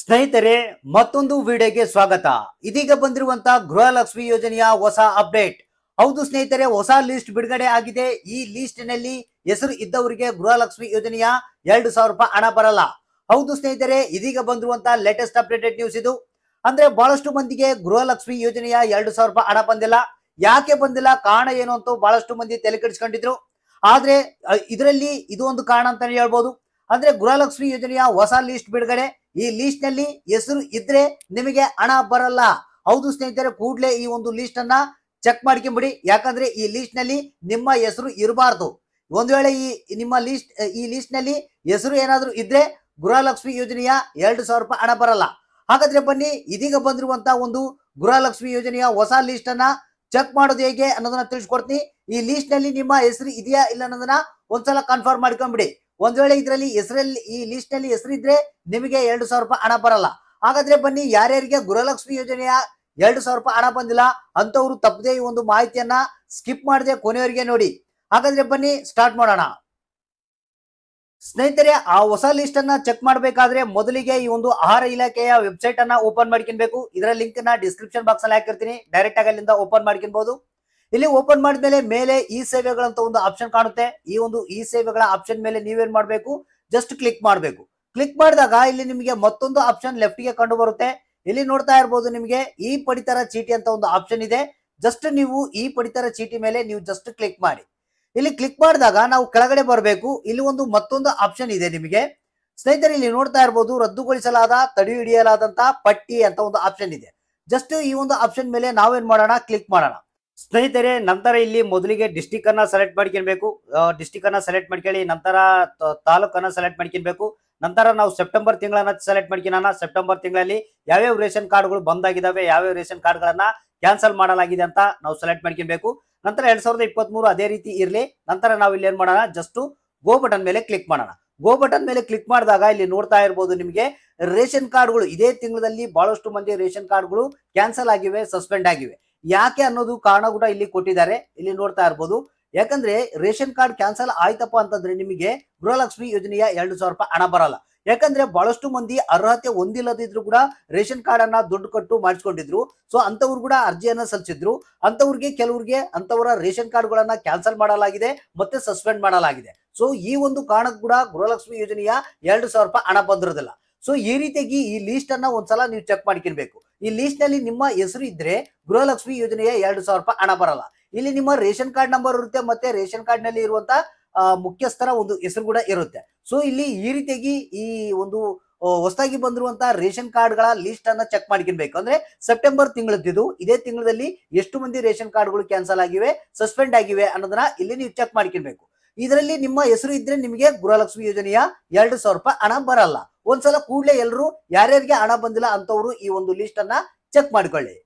ಸ್ನೇಹಿತರೆ, ಮತ್ತೊಂದು ವಿಡಿಯೋಗೆ ಸ್ವಾಗತ. ಇದೀಗ ಬಂದಿರುವಂತ ಗೃಹಲಕ್ಷ್ಮಿ ಯೋಜನೆಯ ಹೊಸ ಅಪ್ಡೇಟ್. ಹೌದು ಸ್ನೇಹಿತರೆ, ಹೊಸ ಲಿಸ್ಟ್ ಬಿಡುಗಡೆ ಆಗಿದೆ. ಈ ಲಿಸ್ಟ್ನಲ್ಲಿ ಹೆಸರು ಇದ್ದವರಿಗೆ ಗೃಹಲಕ್ಷ್ಮಿ ಯೋಜನೆಯ ಎರಡು ಸಾವಿರ ರೂಪಾಯಿ ಹಣ ಬರಲ್ಲ. ಹೌದು ಸ್ನೇಹಿತರೆ, ಇದೀಗ ಬಂದಿರುವಂತಹ ಲೇಟೆಸ್ಟ್ ಅಪ್ಡೇಟೆಡ್ ನ್ಯೂಸ್ ಇದು. ಅಂದ್ರೆ ಬಹಳಷ್ಟು ಮಂದಿಗೆ ಗೃಹಲಕ್ಷ್ಮಿ ಯೋಜನೆಯ ಎರಡು ಸಾವಿರ ರೂಪಾಯಿ ಹಣ ಬಂದಿಲ್ಲ. ಯಾಕೆ ಬಂದಿಲ್ಲ, ಕಾರಣ ಏನು ಅಂತ ಬಹಳಷ್ಟು ಮಂದಿ ತಲೆ ಕೆಡಿಸ್ಕೊಂಡಿದ್ರು. ಆದ್ರೆ ಇದರಲ್ಲಿ ಇದು ಒಂದು ಕಾರಣ ಅಂತಾನೆ ಹೇಳ್ಬೋದು. ಅಂದ್ರೆ ಗೃಹಲಕ್ಷ್ಮಿ ಯೋಜನೆಯ ಹೊಸ ಲಿಸ್ಟ್ ಬಿಡುಗಡೆ. ಈ ಲಿಸ್ಟ್ನಲ್ಲಿ ಹೆಸರು ಇದ್ರೆ ನಿಮಗೆ ಹಣ ಬರಲ್ಲ. ಹೌದು ಸ್ನೇಹಿತರೆ, ಕೂಡಲೇ ಈ ಒಂದು ಲಿಸ್ಟ್ ಅನ್ನ ಚೆಕ್ ಮಾಡ್ಕೊಂಬಿಡಿ. ಯಾಕಂದ್ರೆ ಈ ಲಿಸ್ಟ್ನಲ್ಲಿ ನಿಮ್ಮ ಹೆಸರು ಇರಬಾರ್ದು. ಒಂದು ವೇಳೆ ಈ, ನಿಮ್ಮ ಲಿಸ್ಟ್ ಈ ಲಿಸ್ಟ್ನಲ್ಲಿ ಹೆಸರು ಏನಾದ್ರೂ ಇದ್ರೆ ಗೃಹಲಕ್ಷ್ಮಿ ಯೋಜನೆಯ ಎರಡು ಸಾವಿರ ರೂಪಾಯಿ ಹಣ ಬರಲ್ಲ. ಹಾಗಾದ್ರೆ ಬನ್ನಿ, ಇದೀಗ ಬಂದಿರುವಂತ ಒಂದು ಗೃಹಲಕ್ಷ್ಮಿ ಯೋಜನೆಯ ಹೊಸ ಲಿಸ್ಟ್ ಅನ್ನ ಚೆಕ್ ಮಾಡೋದು ಹೇಗೆ ಅನ್ನೋದನ್ನ ತಿಳಿಸ್ಕೊಡ್ತೀನಿ. ಈ ಲಿಸ್ಟ್ನಲ್ಲಿ ನಿಮ್ಮ ಹೆಸರು ಇದೆಯಾ ಇಲ್ಲ ಅನ್ನೋದನ್ನ ಒಂದ್ಸಲ ಕನ್ಫರ್ಮ್ ಮಾಡ್ಕೊಂಡ್ಬಿಡಿ ಒಂದ್ ವೇಳೆ ಇದರಲ್ಲಿ ಹೆಸರಲ್ಲಿ, ಈ ಲಿಸ್ಟ್ನಲ್ಲಿ ಹೆಸರಿದ್ರೆ ನಿಮಗೆ ಎರಡು ಸಾವಿರ ರೂಪಾಯಿ ಹಣ ಬರಲ್ಲ. ಹಾಗಾದ್ರೆ ಬನ್ನಿ, ಯಾರ್ಯಾರಿಗೆ ಗೃಹಲಕ್ಷ್ಮಿ ಯೋಜನೆಯ ಎರಡು ಸಾವಿರ ರೂಪಾಯಿ ಹಣ ಬಂದಿಲ್ಲ ಅಂತವ್ರು ತಪ್ಪದೆ ಈ ಒಂದು ಮಾಹಿತಿಯನ್ನ ಸ್ಕಿಪ್ ಮಾಡದೆ ಕೊನೆಯವರಿಗೆ ನೋಡಿ. ಹಾಗಾದ್ರೆ ಬನ್ನಿ ಸ್ಟಾರ್ಟ್ ಮಾಡೋಣ. ಸ್ನೇಹಿತರೆ, ಆ ಹೊಸ ಲಿಸ್ಟ್ ಅನ್ನ ಚೆಕ್ ಮಾಡಬೇಕಾದ್ರೆ ಮೊದಲಿಗೆ ಈ ಒಂದು ಆಹಾರ ಇಲಾಖೆಯ ವೆಬ್ಸೈಟ್ ಅನ್ನ ಓಪನ್ ಮಾಡ್ಕೊಬೇಕು ಇದರ ಲಿಂಕ್ನ ಡಿಸ್ಕ್ರಿಪ್ಷನ್ ಬಾಕ್ಸ್ ಅಲ್ಲಿ ಹಾಕಿರ್ತೀನಿ. ಡೈರೆಕ್ಟ್ ಆಗಿ ಅಲ್ಲಿಂದ ಓಪನ್ ಮಾಡ್ಕೊಬಹುದು ಇಲ್ಲಿ ಓಪನ್ ಮಾಡಿದ್ಮೇಲೆ ಮೇಲೆ ಈ ಸೇವೆಗಳಂತ ಒಂದು ಆಪ್ಷನ್ ಕಾಣುತ್ತೆ. ಈ ಒಂದು ಈ ಸೇವೆಗಳ ಆಪ್ಷನ್ ಮೇಲೆ ನೀವೇನ್ ಮಾಡಬೇಕು? ಜಸ್ಟ್ ಕ್ಲಿಕ್ ಮಾಡಬೇಕು. ಕ್ಲಿಕ್ ಮಾಡಿದಾಗ ಇಲ್ಲಿ ನಿಮಗೆ ಮತ್ತೊಂದು ಆಪ್ಷನ್ ಲೆಫ್ಟ್ಗೆ ಕಂಡು ಬರುತ್ತೆ. ಇಲ್ಲಿ ನೋಡ್ತಾ ಇರ್ಬೋದು ನಿಮಗೆ ಈ ಪಡಿತರ ಚೀಟಿ ಅಂತ ಒಂದು ಆಪ್ಷನ್ ಇದೆ. ಜಸ್ಟ್ ನೀವು ಈ ಪಡಿತರ ಚೀಟಿ ಮೇಲೆ ನೀವು ಜಸ್ಟ್ ಕ್ಲಿಕ್ ಮಾಡಿ. ಇಲ್ಲಿ ಕ್ಲಿಕ್ ಮಾಡಿದಾಗ ನಾವು ಕೆಳಗಡೆ ಬರಬೇಕು. ಇಲ್ಲಿ ಒಂದು ಮತ್ತೊಂದು ಆಪ್ಷನ್ ಇದೆ ನಿಮಗೆ. ಸ್ನೇಹಿತರೆ, ಇಲ್ಲಿ ನೋಡ್ತಾ ಇರ್ಬೋದು ರದ್ದುಗೊಳಿಸಲಾದ, ತಡಿ ಹಿಡಿಯಲಾದಂತಹ ಪಟ್ಟಿ ಅಂತ ಒಂದು ಆಪ್ಷನ್ ಇದೆ. ಜಸ್ಟ್ ಈ ಒಂದು ಆಪ್ಷನ್ ಮೇಲೆ ನಾವೇನ್ ಮಾಡೋಣ? ಕ್ಲಿಕ್ ಮಾಡೋಣ. ಸ್ನೇಹಿತರೆ, ನಂತರ ಇಲ್ಲಿ ಮೊದಲಿಗೆ ಡಿಸ್ಟಿಕ್ ಅನ್ನ ಸೆಲೆಕ್ಟ್ ಮಾಡ್ಕೊಳ್ಬೇಕು. ಡಿಸ್ಟಿಕ್ ಅನ್ನ ಸೆಲೆಕ್ಟ್ ಮಾಡ್ಕೊಳ್ಳಿ, ನಂತರ ತಾಲೂಕನ್ನ ಸೆಲೆಕ್ಟ್ ಮಾಡ್ಕೊಳ್ಬೇಕು. ನಂತರ ನಾವು ಸೆಪ್ಟೆಂಬರ್ ತಿಂಗಳನ್ನ ಸೆಲೆಕ್ಟ್ ಮಾಡ್ಕೊಳ್ಳೋಣ ಸೆಪ್ಟೆಂಬರ್ ತಿಂಗಳಲ್ಲಿ ಯಾವ್ಯಾವ ರೇಷನ್ ಕಾರ್ಡ್ಗಳು ಬಂದಾಗಿದ್ದಾವೆ ಯಾವ್ಯಾವ ರೇಷನ್ ಕಾರ್ಡ್ಗಳನ್ನ ಕ್ಯಾನ್ಸಲ್ ಮಾಡಲಾಗಿದೆ ಅಂತ ನಾವು ಸೆಲೆಕ್ಟ್ ಮಾಡ್ಕೊಳ್ಬೇಕು. ನಂತರ ಎರಡ್ ಸಾವಿರದ ಇಪ್ಪತ್ತ್ ಮೂರು ಅದೇ ರೀತಿ ಇರಲಿ. ನಂತರ ನಾವು ಇಲ್ಲಿ ಏನ್ ಮಾಡೋಣ? ಜಸ್ಟ್ ಗೋ ಬಟನ್ ಮೇಲೆ ಕ್ಲಿಕ್ ಮಾಡೋಣ. ಗೋ ಬಟನ್ ಮೇಲೆ ಕ್ಲಿಕ್ ಮಾಡಿದಾಗ ಇಲ್ಲಿ ನೋಡ್ತಾ ಇರ್ಬೋದು ನಿಮಗೆ ರೇಷನ್ ಕಾರ್ಡ್ಗಳು ಇದೇ ತಿಂಗಳಲ್ಲಿ ಬಹಳಷ್ಟು ಮಂದಿ ರೇಷನ್ ಕಾರ್ಡ್ಗಳು ಕ್ಯಾನ್ಸಲ್ ಆಗಿವೆ ಸಸ್ಪೆಂಡ್ ಆಗಿವೆ. ಯಾಕೆ ಅನ್ನೋದು ಕಾರಣ ಕೂಡ ಇಲ್ಲಿ ಕೊಟ್ಟಿದ್ದಾರೆ. ಇಲ್ಲಿ ನೋಡ್ತಾ ಇರ್ಬೋದು. ಯಾಕಂದ್ರೆ ರೇಷನ್ ಕಾರ್ಡ್ ಕ್ಯಾನ್ಸಲ್ ಆಯ್ತಪ್ಪ ಅಂತಂದ್ರೆ ನಿಮಗೆ ಗೃಹಲಕ್ಷ್ಮಿ ಯೋಜನೆಯ ಎರಡು ಸಾವಿರ ರೂಪಾಯಿ ಹಣ ಬರಲ್ಲ. ಯಾಕಂದ್ರೆ ಬಹಳಷ್ಟು ಮಂದಿ ಅರ್ಹತೆ ಹೊಂದಿಲ್ಲದಿದ್ರು ಕೂಡ ರೇಷನ್ ಕಾರ್ಡ್ ಅನ್ನ ದುಡ್ಡು ಕಟ್ಟು ಮಾಡಿಸ್ಕೊಂಡಿದ್ರು. ಸೊ ಅಂತವ್ರು ಕೂಡ ಅರ್ಜಿಯನ್ನ ಸಲ್ಲಿಸಿದ್ರು. ಅಂತವ್ರಿಗೆ ಕೆಲವ್ರಿಗೆ ಅಂತವರ ರೇಷನ್ ಕಾರ್ಡ್ ಗಳನ್ನ ಕ್ಯಾನ್ಸಲ್ ಮಾಡಲಾಗಿದೆ, ಮತ್ತೆ ಸಸ್ಪೆಂಡ್ ಮಾಡಲಾಗಿದೆ. ಸೊ ಈ ಒಂದು ಕಾರಣಕ್ಕೂ ಕೂಡ ಗೃಹಲಕ್ಷ್ಮಿ ಯೋಜನೆಯ ಎರಡು ಸಾವಿರ ರೂಪಾಯಿ ಹಣ ಬಂದಿರೋದಿಲ್ಲ. ಸೊ ಈ ರೀತಿಯಾಗಿ ಈ ಲೀಸ್ಟ್ ಅನ್ನ ಒಂದ್ಸಲ ನೀವು ಚೆಕ್ ಮಾಡ್ಕಿರ್ಬೇಕು. ಈ ಲೀಸ್ಟ್ನಲ್ಲಿ ನಿಮ್ಮ ಹೆಸರು ಇದ್ರೆ ಗೃಹಲಕ್ಷ್ಮಿ ಯೋಜನೆಯ ಎರಡು ಸಾವಿರ ರೂಪಾಯಿ ಹಣ ಬರಲ್ಲ. ಇಲ್ಲಿ ನಿಮ್ಮ ರೇಷನ್ ಕಾರ್ಡ್ ನಂಬರ್ ಇರುತ್ತೆ ಮತ್ತೆ ರೇಷನ್ ಕಾರ್ಡ್ನಲ್ಲಿ ಇರುವಂತ ಮುಖ್ಯಸ್ಥರ ಒಂದು ಹೆಸರು ಕೂಡ ಇರುತ್ತೆ. ಸೊ ಇಲ್ಲಿ ಈ ರೀತಿಯಾಗಿ ಈ ಒಂದು ಹೊಸದಾಗಿ ಬಂದಿರುವಂತ ರೇಷನ್ ಕಾರ್ಡ್ಗಳ ಲಿಸ್ಟ್ ಅನ್ನ ಚೆಕ್ ಮಾಡ್ಕೊಬೇಕು ಅಂದ್ರೆ ಸೆಪ್ಟೆಂಬರ್ ತಿಂಗಳದ್ದು ಇದೇ ತಿಂಗಳಲ್ಲಿ ಎಷ್ಟು ಮಂದಿ ರೇಷನ್ ಕಾರ್ಡ್ಗಳು ಕ್ಯಾನ್ಸಲ್ ಆಗಿವೆ ಸಸ್ಪೆಂಡ್ ಆಗಿವೆ ಅನ್ನೋದನ್ನ ಇಲ್ಲಿ ನೀವು ಚೆಕ್ ಮಾಡ್ಕೊಬೇಕು ಇದರಲ್ಲಿ ನಿಮ್ಮ ಹೆಸರು ಇದ್ರೆ ನಿಮಗೆ ಗೃಹಲಕ್ಷ್ಮಿ ಯೋಜನೆಯ ಎರಡು ಸಾವಿರ ರೂಪಾಯಿ ಹಣ ಬರಲ್ಲ. ಒಂದ್ಸಲ ಕೂಡಲೇ ಎಲ್ಲರೂ ಯಾರ್ಯಾರಿಗೆ ಹಣ ಬಂದಿಲ್ಲ ಅಂತವರು ಈ ಒಂದು ಲಿಸ್ಟ್ ಅನ್ನ ಚೆಕ್ ಮಾಡ್ಕೊಳ್ಳಿ.